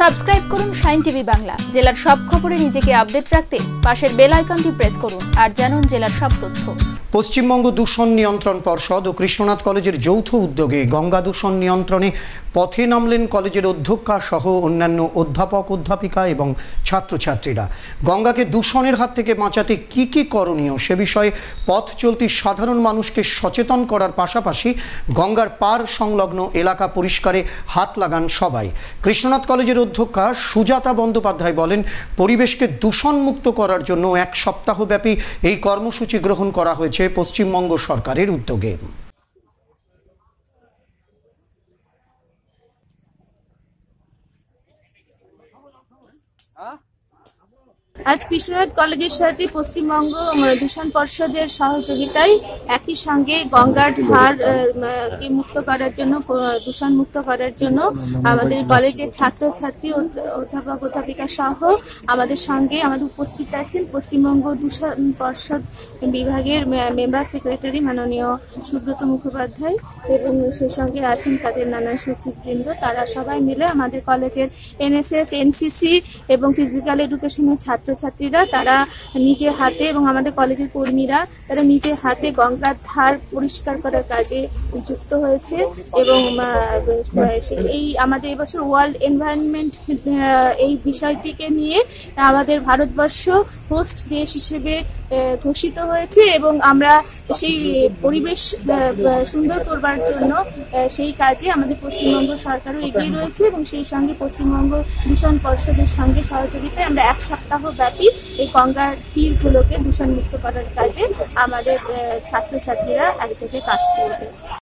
Subscribe করুন sign TV Bangla. জেলার সব খবরে নিজেকে আপডেট রাখতে পাশের বেল আইকনটি প্রেস করুন আর জানুন জেলার সব তথ্য। পশ্চিমবঙ্গ দূষণ নিয়ন্ত্রণ পর্ষদ ও কৃষ্ণনাথ কলেজের যৌথ উদ্যোগে গঙ্গা দূষণ নিয়ন্ত্রণে পথে নামলেন কলেজের অধ্যক্ষা সহ অন্যান্য অধ্যাপক, অধ্যাপিকা এবং ছাত্রছাত্রীরা। গঙ্গাকে দূষণের হাত থেকে বাঁচাতে কি কি করণীয় সে বিষয়ে পথ চলতি সাধারণ মানুষকে সচেতন করার পাশাপাশি গঙ্গার পার সংলগ্ন এলাকা পরিষ্কারে হাত লাগান সবাই। কৃষ্ণনাথ কলেজের অধ্যক্ষা সুজাতা বন্দ্যোপাধ্যায় বলেন, পরিবেশকে দূষণমুক্ত করার জন্য এক সপ্তাহব্যাপী এই কর্মসূচি গ্রহণ করা হয়েছে পশ্চিমবঙ্গ সরকারের উদ্যোগে। Huh? আজ কৃষ্ণনাথ কলেজের সাথে পশ্চিমবঙ্গ দূষণ পর্ষদের সহযোগিতায় একই সঙ্গে গঙ্গার ধার কে মুক্ত করার জন্য দূষণ মুক্ত করার জন্য আমাদের কলেজের ছাত্রছাত্রী অধ্য- অধ্যাপক, অধ্যাপিকা সহ আমাদের সঙ্গে আমাদের উপস্থিত আছেন পশ্চিমবঙ্গ দূষণ পর্ষদ বিভাগের মেম্বার সেক্রেটারি মাননীয় সুব্রত মুখোপাধ্যায় এবং সেই সঙ্গে আছেন তাদের নানান সচিববৃন্দ। তারা সবাই মিলে আমাদের কলেজের এনএসএস, এনসিসি এবং ফিজিক্যাল এডুকেশনের ছাত্রছাত্রীরা, তারা নিজে হাতে এবং আমাদের কলেজের কর্মীরা, তারা নিজে হাতে গঙ্গার ধার পরিষ্কার করার কাজে যুক্ত হয়েছে এবং এই আমাদের এবছর ওয়ার্ল্ড এনভায়রনমেন্ট এই বিষয়টিকে নিয়ে আমাদের ভারতবর্ষ হোস্ট দেশ হিসেবে ঘোষিত হয়েছে এবং আমরা সেই পরিবেশ সুন্দর করবার জন্য সেই কাজে আমাদের পশ্চিমবঙ্গ সরকারও এগিয়ে রয়েছে এবং সেই সঙ্গে পশ্চিমবঙ্গ দূষণ পর্ষদের সঙ্গে সহযোগিতায় আমরা এক সপ্তাহ ব্যাপী এই গঙ্গার তীরগুলোকে দূষণমুক্ত করার কাজে আমাদের ছাত্রছাত্রীরা একযোগে কাজ করবে।